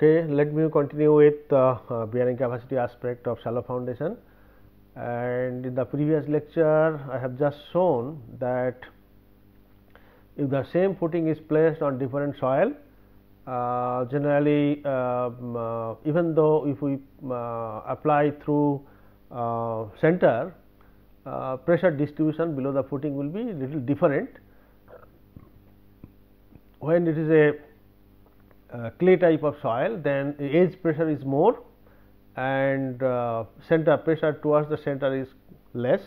Okay, let me continue with uh, uh, bearing capacity aspect of shallow foundation. And in the previous lecture I have just shown that if the same footing is placed on different soil uh, generally um, uh, even though if we uh, apply through uh, center pressure distribution below the footing will be little different. When it is a uh, clay type of soil then edge pressure is more and uh, center pressure towards the center is less.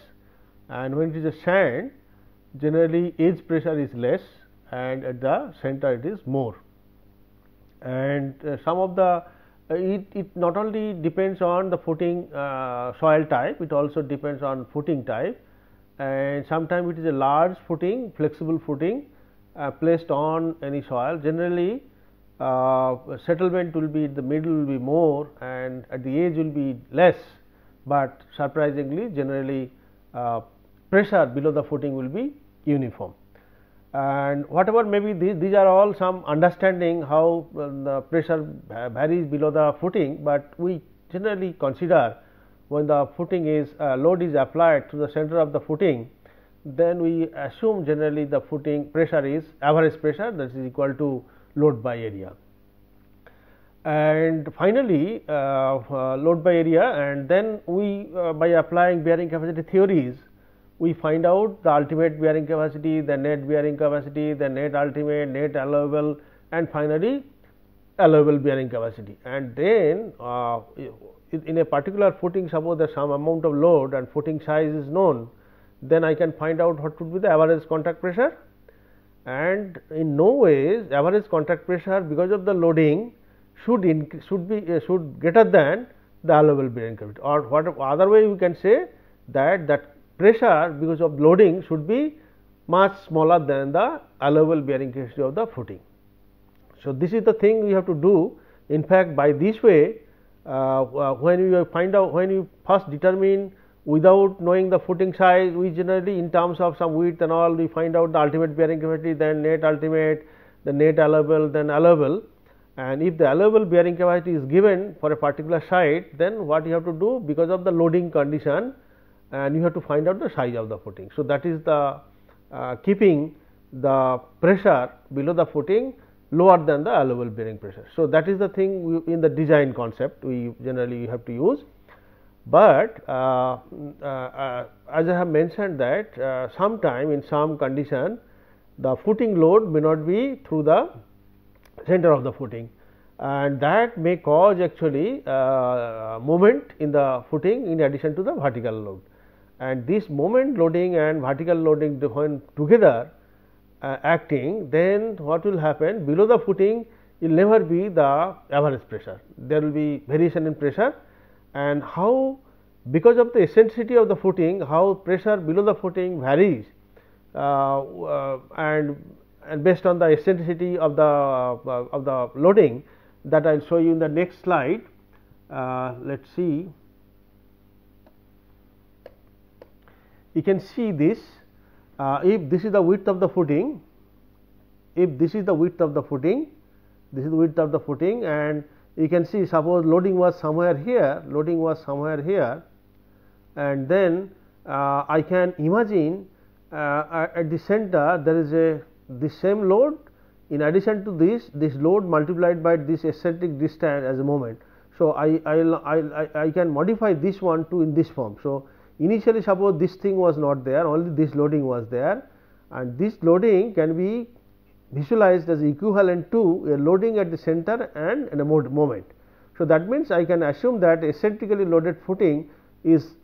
And when it is a sand generally edge pressure is less and at the center it is more. And uh, some of the uh, it, it not only depends on the footing uh, soil type it also depends on footing type. And sometimes it is a large footing flexible footing uh, placed on any soil. Generally uh, settlement will be in the middle will be more and at the edge will be less, but surprisingly generally uh, pressure below the footing will be uniform. And whatever maybe these, these are all some understanding how uh, the pressure varies below the footing, but we generally consider when the footing is uh, load is applied to the center of the footing, then we assume generally the footing pressure is average pressure that is equal to load by area. And finally, uh, uh, load by area and then we uh, by applying bearing capacity theories, we find out the ultimate bearing capacity, the net bearing capacity, the net ultimate, net allowable and finally, allowable bearing capacity. And then uh, in a particular footing suppose that some amount of load and footing size is known, then I can find out what would be the average contact pressure and in no ways average contact pressure because of the loading should should be uh, should greater than the allowable bearing capacity or what other way we can say that that pressure because of loading should be much smaller than the allowable bearing capacity of the footing. So, this is the thing we have to do in fact by this way uh, uh when you find out when you first determine without knowing the footing size we generally in terms of some width and all we find out the ultimate bearing capacity then net ultimate the net allowable then allowable and if the allowable bearing capacity is given for a particular site then what you have to do because of the loading condition and you have to find out the size of the footing. So, that is the uh, keeping the pressure below the footing lower than the allowable bearing pressure. So, that is the thing in the design concept we generally have to use but uh, uh, uh, as I have mentioned that uh, sometime in some condition the footing load may not be through the center of the footing. And that may cause actually uh, moment in the footing in addition to the vertical load. And this moment loading and vertical loading when together uh, acting then what will happen? Below the footing will never be the average pressure. There will be variation in pressure and how because of the eccentricity of the footing how pressure below the footing varies uh, uh, and and based on the eccentricity of the uh, of the loading that I will show you in the next slide. Uh, let us see. You can see this uh, if this is the width of the footing, if this is the width of the footing, this is the width of the footing and you can see suppose loading was somewhere here, loading was somewhere here and then uh, I can imagine uh, at the center there is a the same load in addition to this this load multiplied by this eccentric distance as a moment. So, I, I, I, I can modify this one to in this form. So, initially suppose this thing was not there only this loading was there and this loading can be visualized as equivalent to a loading at the center and in a moment. So, that means I can assume that eccentrically loaded footing is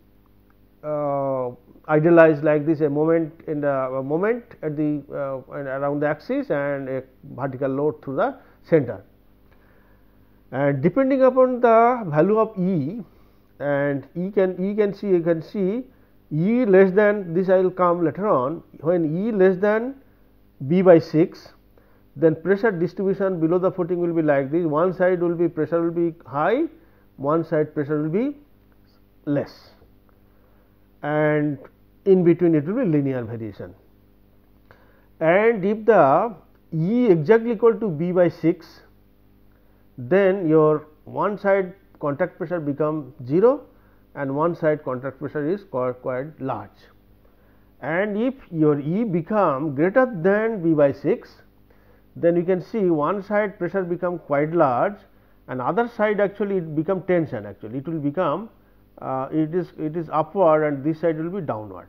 uh, idealized like this a moment in the moment at the uh, around the axis and a vertical load through the center. And depending upon the value of E and E can E can see you can see E less than this I will come later on when E less than B by 6 then pressure distribution below the footing will be like this one side will be pressure will be high one side pressure will be less and in between it will be linear variation. And if the E exactly equal to B by 6, then your one side contact pressure become 0 and one side contact pressure is quite, large. And if your E become greater than B by 6, then you can see one side pressure become quite large and other side actually it become tension actually it will become uh, it is it is upward and this side will be downward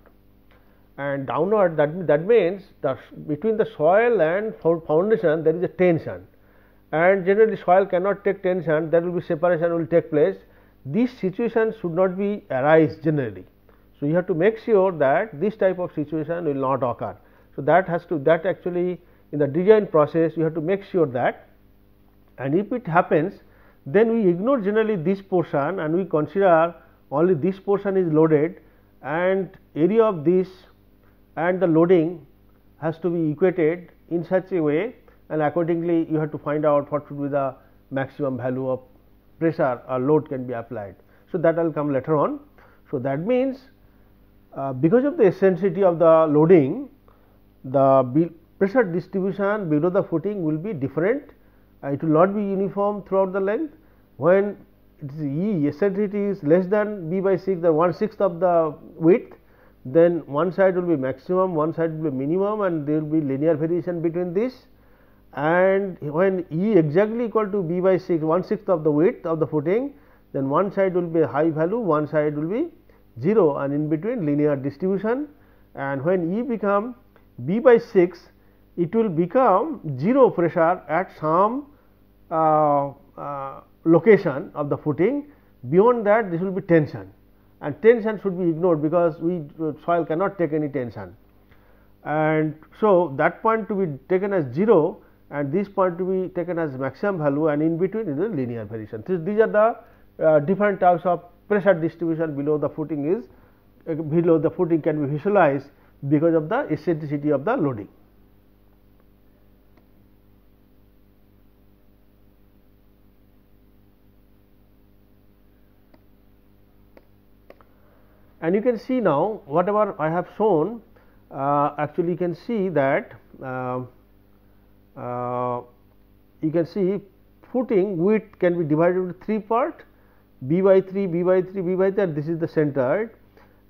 and downward that that means the between the soil and foundation there is a tension and generally soil cannot take tension there will be separation will take place this situation should not be arise generally. So, you have to make sure that this type of situation will not occur. So, that has to that actually in the design process you have to make sure that and if it happens then we ignore generally this portion and we consider only this portion is loaded and area of this and the loading has to be equated in such a way and accordingly you have to find out what should be the maximum value of pressure or load can be applied. So, that will come later on. So, that means uh, because of the eccentricity of the loading the pressure distribution below the footing will be different. Uh, it will not be uniform throughout the length. When it is E eccentricity is less than b by 6 the 1 sixth of the width then one side will be maximum one side will be minimum and there will be linear variation between this. And when E exactly equal to b by 6 1 sixth of the width of the footing then one side will be high value one side will be 0 and in between linear distribution. And when E become b by 6 it will become 0 pressure at some uh, uh, location of the footing beyond that this will be tension and tension should be ignored because we uh, soil cannot take any tension and so that point to be taken as 0 and this point to be taken as maximum value and in between is a linear variation. So, these are the uh, different types of pressure distribution below the footing is uh, below the footing can be visualized because of the eccentricity of the loading. And you can see now whatever I have shown uh, actually you can see that uh, uh, you can see footing width can be divided into three part b by 3 b by 3 b by 3 this is the center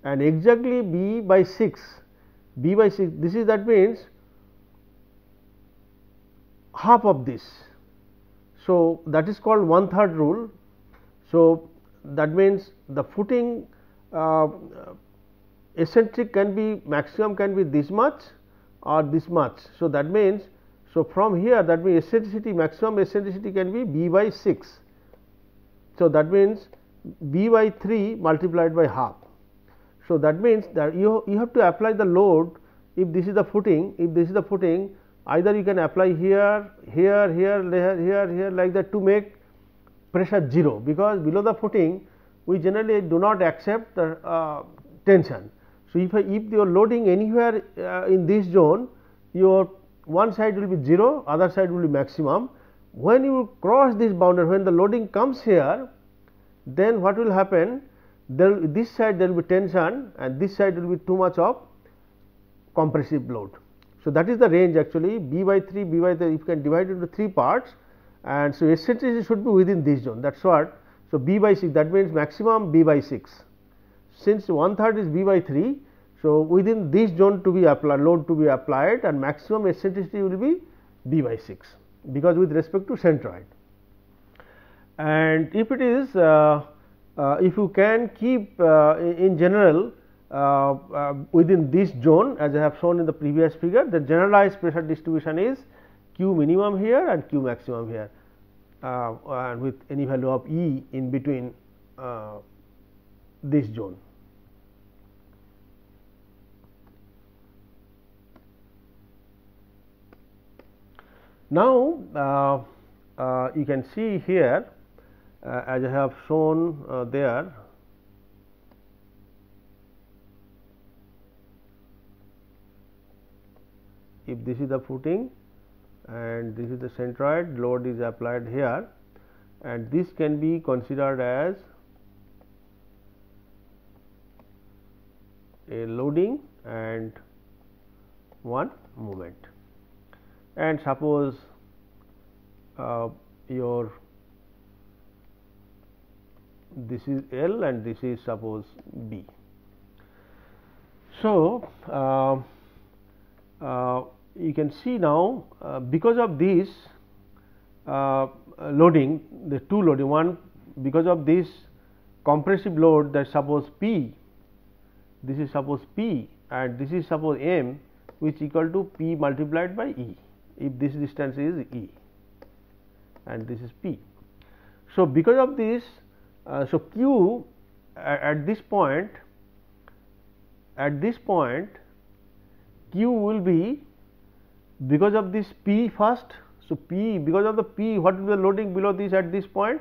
and exactly b by 6 b by 6 this is that means half of this. So, that is called one third rule. So, that means the footing Uh, eccentric can be maximum can be this much or this much. So, that means so, from here that means eccentricity maximum eccentricity can be b by 6. So, that means b by 3 multiplied by half. So, that means that you, you have to apply the load if this is the footing, if this is the footing either you can apply here, here, here, here, here, here like that to make pressure 0, because below the footing we generally do not accept the uh, tension. So, if, I, if you are loading anywhere uh, in this zone your one side will be 0, other side will be maximum. When you cross this boundary, when the loading comes here, then what will happen? There this side there will be tension and this side will be too much of compressive load. So, that is the range actually b by 3, b by 3 if you can divide into 3 parts and so eccentricity should be within this zone that is what. So, b by 6 that means maximum b by 6. Since one third is b by 3, so, within this zone to be applied load to be applied and maximum eccentricity will be b by 6 because with respect to centroid. And if it is uh, uh, if you can keep uh, in general uh, uh, within this zone as I have shown in the previous figure the generalized pressure distribution is q minimum here and q maximum here and with any value of E in between this zone. Now, uh, uh, you can see here uh, as I have shown uh, there if this is the footing and this is the centroid load is applied here and this can be considered as a loading and one moment and suppose uh, your this is L and this is suppose B. So, uh, uh, you can see now uh, because of this uh, loading the two loading one because of this compressive load that suppose P this is suppose P and this is suppose M which equal to P multiplied by E if this distance is E and this is P. So, because of this uh, so Q at, at this point at this point Q will be because of this P first. So, P because of the P what will be the loading below this at this point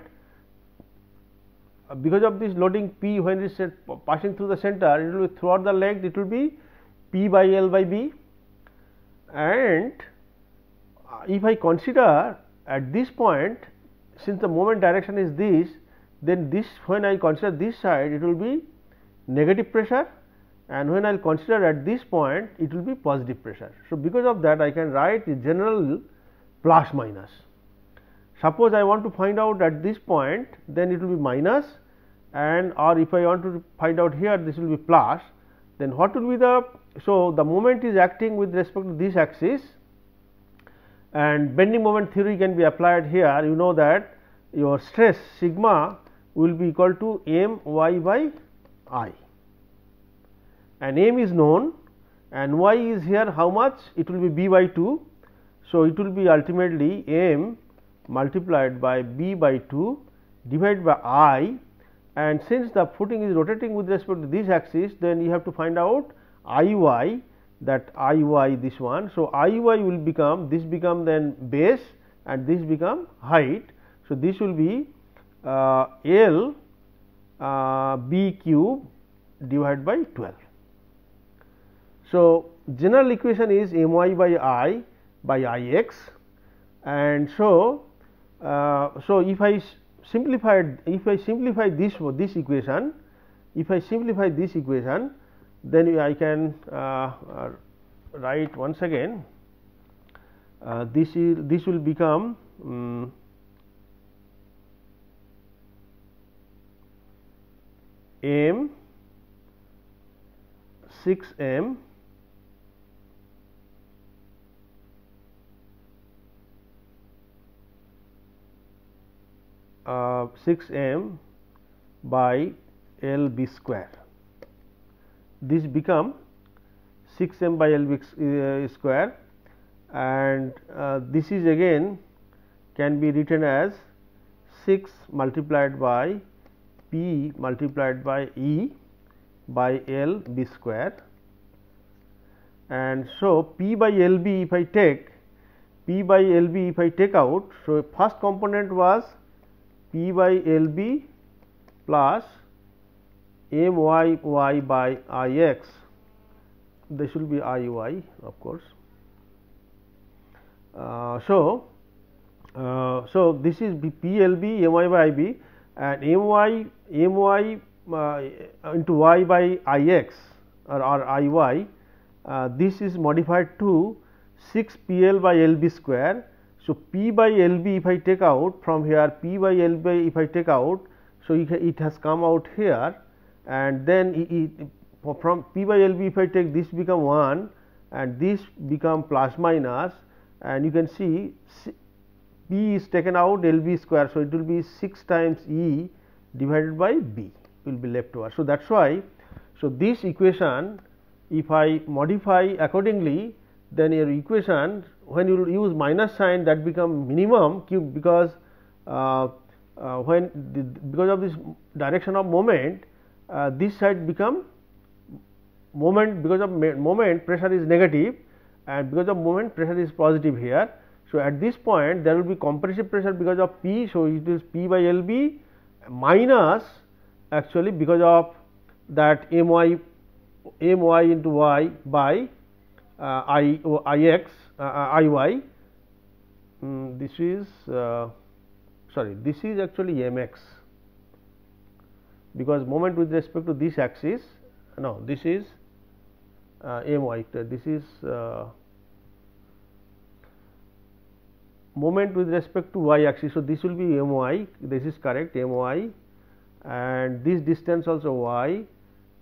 uh, because of this loading P when it is passing through the center it will be throughout the length it will be P by L by B and uh, if I consider at this point since the moment direction is this then this when I consider this side it will be negative pressure and when I will consider at this point it will be positive pressure. So, because of that I can write the general plus minus. Suppose I want to find out at this point then it will be minus. And or if I want to find out here this will be plus. Then what will be the so the moment is acting with respect to this axis. And bending moment theory can be applied here. You know that your stress sigma will be equal to m y by i and m is known and y is here how much it will be b by 2. So, it will be ultimately m multiplied by b by 2 divided by i and since the footing is rotating with respect to this axis then you have to find out i y that i y this one. So, i y will become this become then base and this become height. So, this will be uh, L uh, b cube divided by 12. So, general equation is m y by i by i x and so, uh, so if I simplified if I simplify this this equation if I simplify this equation then I can uh, write once again uh, this is this will become um, m 6 m uh, 6 m by L b square. This become 6 m by L b uh, square and uh, this is again can be written as 6 multiplied by P multiplied by E by L b square and so P by L b if I take P by L b if I take out. So, first component was P by L b plus m y y by I x. This will be I y of course. Uh, so, uh, so this is P L b m y by I b and m y m y uh, into y by I x or, or I y. Uh, this is modified to 6 P L by L b square so, P by L b if I take out from here P by L b if I take out. So, it has come out here and then it, from P by L b if I take this become 1 and this become plus minus and you can see P is taken out L b square. So, it will be 6 times E divided by B will be left over. So, that is why. So, this equation if I modify accordingly then your equation when you use minus sign that become minimum cube because uh, uh, when the, because of this direction of moment uh, this side become moment because of moment pressure is negative and because of moment pressure is positive here. So, at this point there will be compressive pressure because of P. So, it is P by L b minus actually because of that m y m y into y by uh, x uh, uh, I y. Um, this is sorry this is actually m x. Because moment with respect to this axis no this is uh, m y. This is uh, moment with respect to y axis. So, this will be m y. This is correct m y. And this distance also y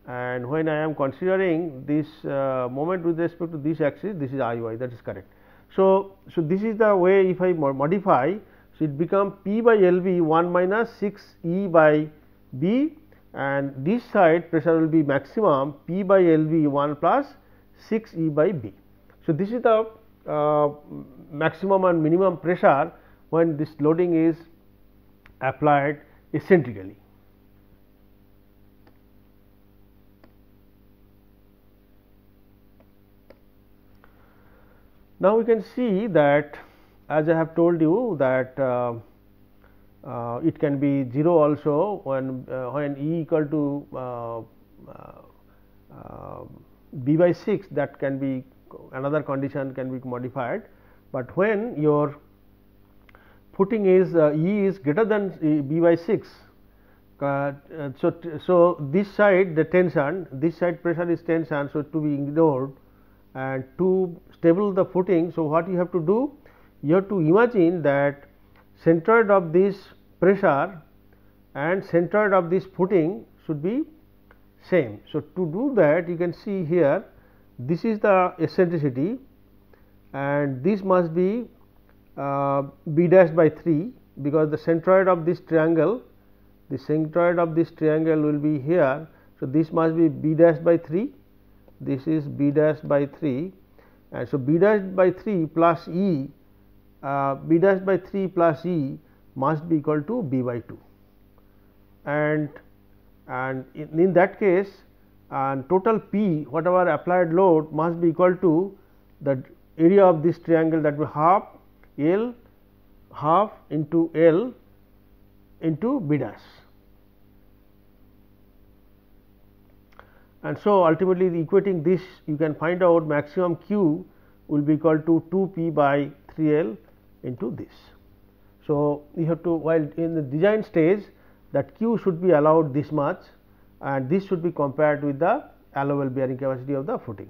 and when I am considering this uh, moment with respect to this axis this is I y that is correct. So, so this is the way if I modify so it become P by L v 1 minus 6 E by B and this side pressure will be maximum P by L v 1 plus 6 E by B. So, this is the uh, maximum and minimum pressure when this loading is applied eccentrically. Now, we can see that as I have told you that uh, uh, it can be 0 also when uh, when E equal to uh, uh, uh, b by 6 that can be another condition can be modified, but when your footing is E is greater than b by 6 so, so this side the tension this side pressure is tension so to be ignored and to stable the footing. So, what you have to do? You have to imagine that centroid of this pressure and centroid of this footing should be same. So, to do that you can see here this is the eccentricity and this must be uh, b dash by 3 because the centroid of this triangle the centroid of this triangle will be here. So, this must be b dash by 3 this is b dash by 3 and so b dash by 3 plus e uh, b dash by 3 plus e must be equal to b by 2 and and in, in that case and total p whatever applied load must be equal to the area of this triangle that will half L half into L into b dash and so ultimately equating this you can find out maximum q will be equal to 2 p by 3 l into this. So, you have to while in the design stage that q should be allowed this much and this should be compared with the allowable bearing capacity of the footing.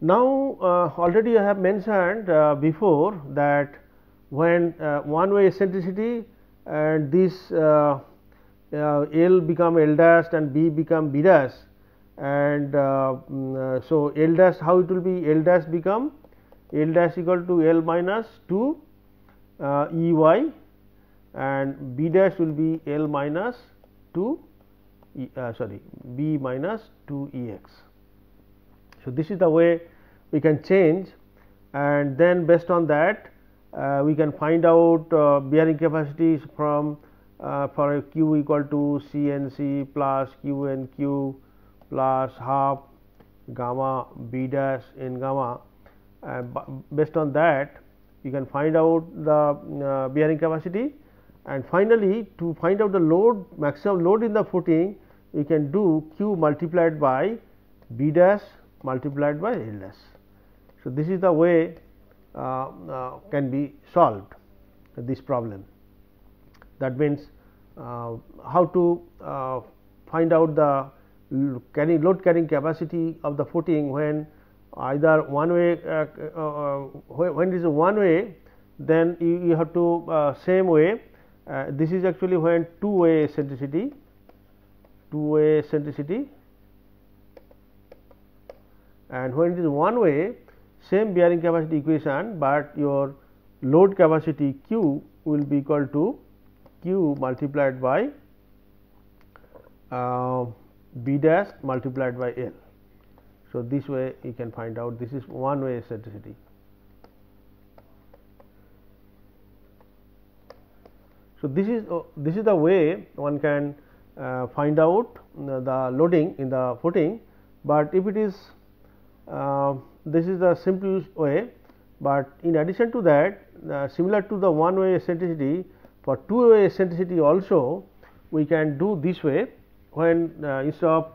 Now, uh, already I have mentioned uh, before that when uh, one way eccentricity and this uh, uh, L become L dash and B become B dash and uh, mm, so L dash how it will be L dash become L dash equal to L minus 2 E y and B dash will be L minus 2 e, uh, sorry B minus 2 E x. So, this is the way we can change and then based on that uh, we can find out uh, bearing capacities from uh, for a q equal to C n c plus q n q plus half gamma b dash N gamma based on that you can find out the bearing capacity and finally to find out the load maximum load in the footing we can do q multiplied by b dash multiplied by l dash. So, this is the way uh, uh, can be solved this problem. That means, uh, how to find out the carrying load carrying capacity of the footing when either one way uh, uh, when it is one way then you, you have to uh, same way this is actually when two way eccentricity two way eccentricity and when it is one way same bearing capacity equation, but your load capacity Q will be equal to Q multiplied by uh, B dash multiplied by L. So, this way you can find out this is one way eccentricity. So, this is uh, this is the way one can uh, find out the loading in the footing, but if it is uh, this is the simple way, but in addition to that uh, similar to the one way eccentricity for two way eccentricity also we can do this way when uh, instead of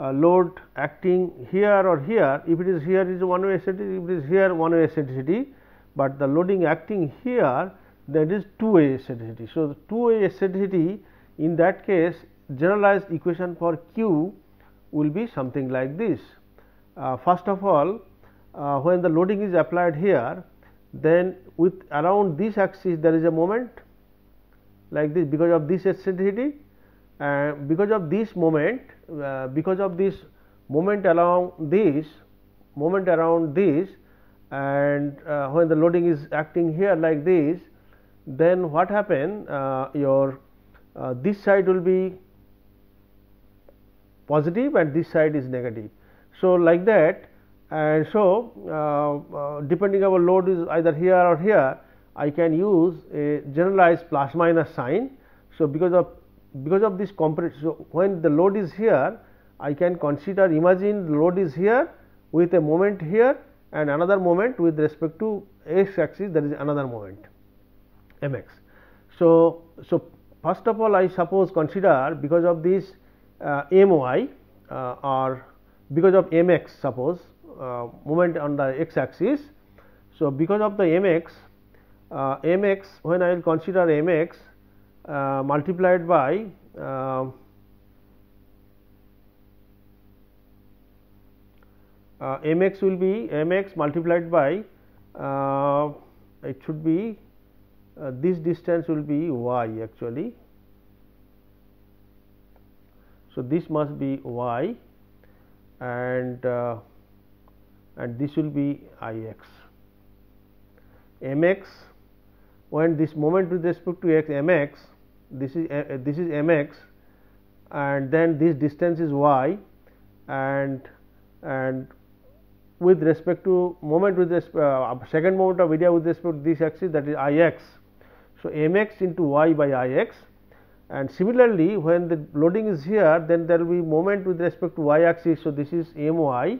uh, load acting here or here if it is here is one way eccentricity if it is here one way eccentricity, but the loading acting here that is two way eccentricity. So, the two way eccentricity in that case generalized equation for q will be something like this. Uh, first of all uh, when the loading is applied here then with around this axis there is a moment like this because of this eccentricity and because of this moment uh, because of this moment along this moment around this and uh, when the loading is acting here like this then what happen uh, your uh, this side will be positive and this side is negative. So, like that and so uh, uh, depending our load is either here or here I can use a generalized plus minus sign. So, because of because of this comparison so when the load is here I can consider imagine the load is here with a moment here and another moment with respect to x axis there is another moment m x. So, so first of all I suppose consider because of this uh, m y uh, or because of m x suppose uh, moment on the x axis. So, because of the m x uh, m x when I will consider m x uh, multiplied by uh, uh, m x will be m x multiplied by uh, it should be uh, this distance will be y actually. So, this must be y and uh, and this will be i x m x when this moment with respect to x m x this is uh, this is m x and then this distance is y and and with respect to moment with this uh, second moment of area with respect to this axis that is i x. So, m x into y by i x and similarly when the loading is here then there will be moment with respect to y axis. So, this is m y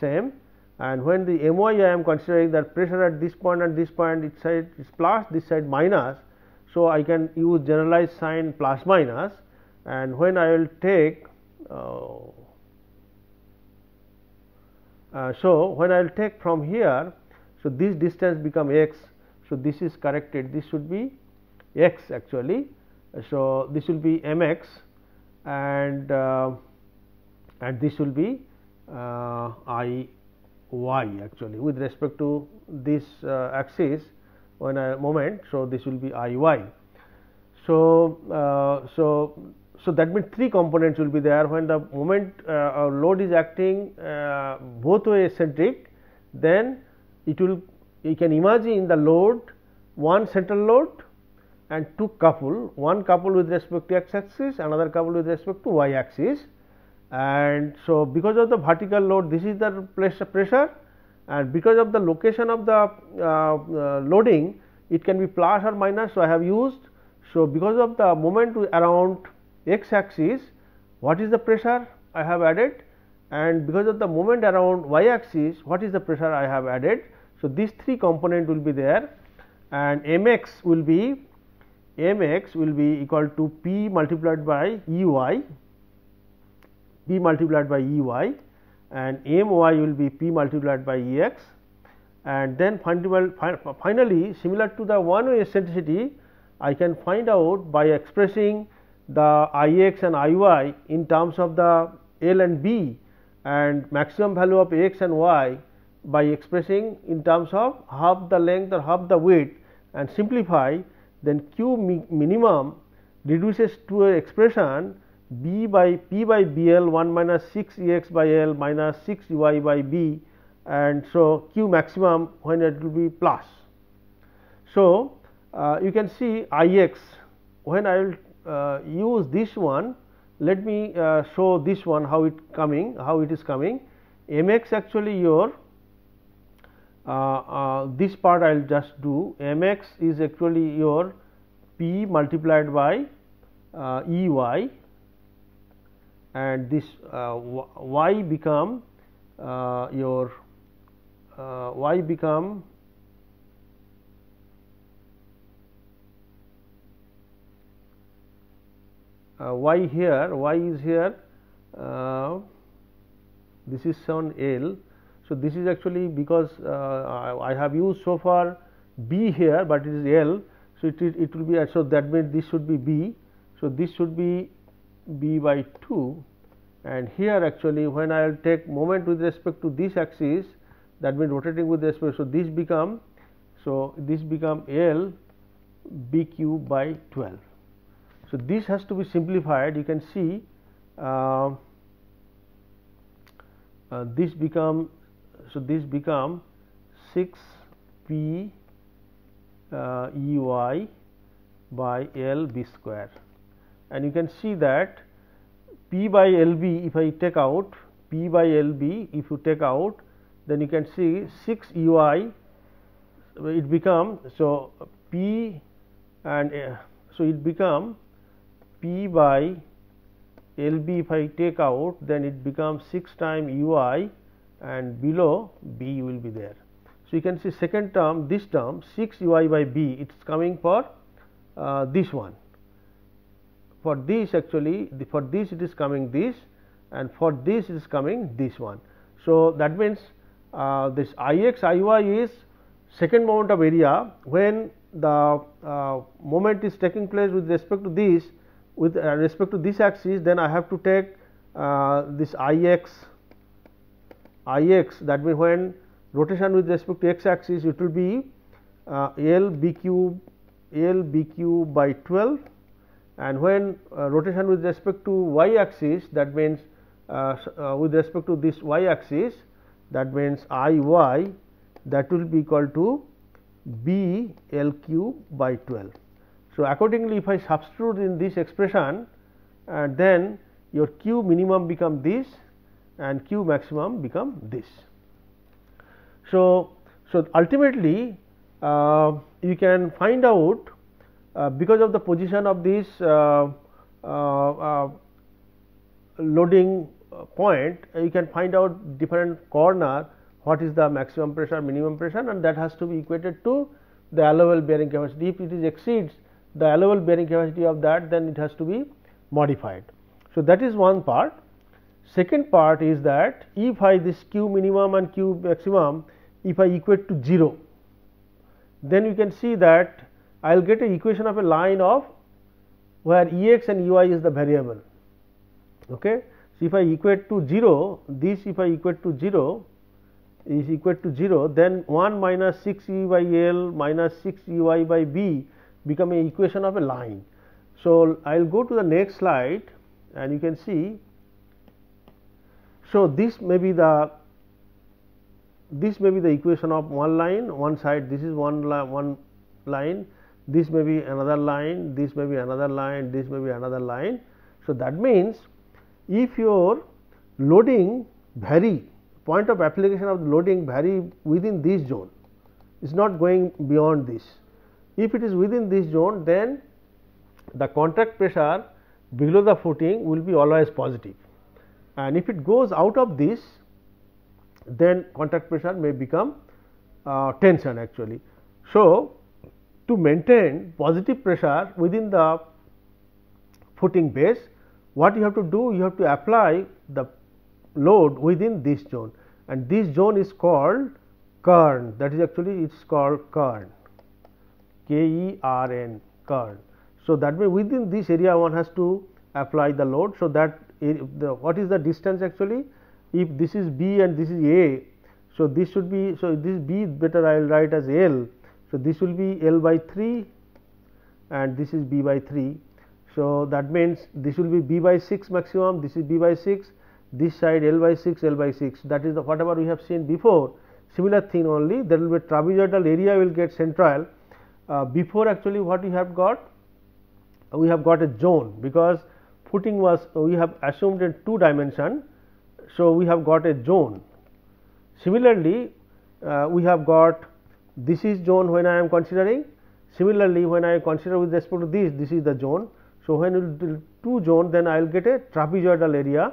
same and when the m y I am considering that pressure at this point and this point its side is plus this side minus. So, I can use generalized sign plus minus and when I will take uh, uh, so, when I will take from here, so this distance become x. So, this is corrected this should be x actually. So, this will be m x and uh, and this will be uh, i y actually with respect to this uh, axis when a moment. So, this will be i y. So, uh, so so, that means three components will be there when the moment uh, load is acting uh, both way eccentric then it will you can imagine the load one central load and two couple one couple with respect to x axis another couple with respect to y axis and so because of the vertical load this is the pressure and because of the location of the uh, uh, loading it can be plus or minus. So, I have used so because of the moment around x axis what is the pressure I have added and because of the moment around y axis what is the pressure I have added. So, these three component will be there and m x will be m x will be equal to p multiplied by E y p multiplied by E y and m y will be p multiplied by E x. And then finally, similar to the one way eccentricity I can find out by expressing the I x and I y in terms of the L and B and maximum value of x and y by expressing in terms of half the length or half the width and simplify then q mi minimum reduces to a expression b by p by b l 1 minus 6 e x by l minus 6 y by b and so q maximum when it will be plus. So, uh, you can see I x when I will uh, use this one let me uh, show this one how it coming how it is coming m x actually your Uh, uh, this part I will just do. M x is actually your p multiplied by uh, E y. And this y become your y become uh, y here. Y is here. Uh, this is shown L. So, this is actually because uh, I have used so far B here, but it is L. So, it will be so that means this should be B. So, this should be B by 2 and here actually when I will take moment with respect to this axis that means rotating with respect. So, this become So, this become L B Q by 12. So, this has to be simplified you can see uh, uh, this become so this become 6 p uh, E y by L b square. And you can see that p by L b if I take out p by L b if you take out then you can see 6 E y it become so p and uh, so it become p by L b if I take out then it becomes 6 time u i and below b will be there. So, you can see second term this term 6 u i by b it is coming for uh, this one for this actually the, for this it is coming this and for this it is coming this one. So, that means uh, this I x I y is second moment of area when the uh, moment is taking place with respect to this with uh, respect to this axis then I have to take uh, this I x I x that means when rotation with respect to x axis it will be uh, L b cube L b cube by 12 and when uh, rotation with respect to y axis that means uh, uh, with respect to this y axis that means I y that will be equal to b L cube by 12. So, accordingly if I substitute in this expression uh, then your q minimum become this and q maximum become this. So, so ultimately uh, you can find out uh, because of the position of this uh, uh, uh, loading point you can find out different corner what is the maximum pressure minimum pressure and that has to be equated to the allowable bearing capacity if it is exceeds the allowable bearing capacity of that then it has to be modified. So, that is one part. Second part is that if I this q minimum and q maximum if I equate to 0 then you can see that I will get a equation of a line of where E x and U i is the variable. Okay. So, if I equate to 0 this if I equate to 0 is equal to 0 then 1 minus 6 E by L minus 6 U i by B become a equation of a line. So, I will go to the next slide and you can see. So, this may be the this may be the equation of one line one side this is one li one line this may be another line this may be another line this may be another line. So, that means if your loading vary point of application of the loading vary within this zone is not going beyond this if it is within this zone then the contact pressure below the footing will be always positive and if it goes out of this then contact pressure may become uh, tension actually. So, to maintain positive pressure within the footing base what you have to do you have to apply the load within this zone and this zone is called kern that is actually it is called kern. K E R N kern. So, that way within this area one has to apply the load. So, that the, what is the distance actually if this is B and this is A. So, this should be so this B better I will write as L. So, this will be L by 3 and this is B by 3. So, that means this will be B by 6 maximum this is B by 6 this side L by 6 L by 6 that is the whatever we have seen before similar thing only there will be trapezoidal area will get central uh, before actually what we have got we have got a zone because footing was we have assumed in two dimension. So, we have got a zone similarly uh, we have got this is zone when I am considering similarly when I consider with respect to this this is the zone. So, when you do two zone then I will get a trapezoidal area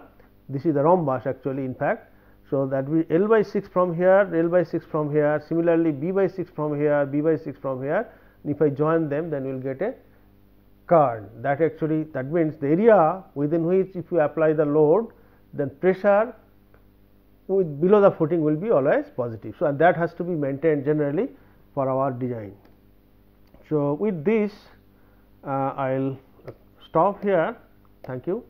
this is the rhombus actually in fact. So, that will L by 6 from here L by 6 from here similarly B by 6 from here B by 6 from here if I join them then we will get a kern that actually that means the area within which if you apply the load then pressure with below the footing will be always positive. So, and that has to be maintained generally for our design. So, with this uh, I will stop here thank you.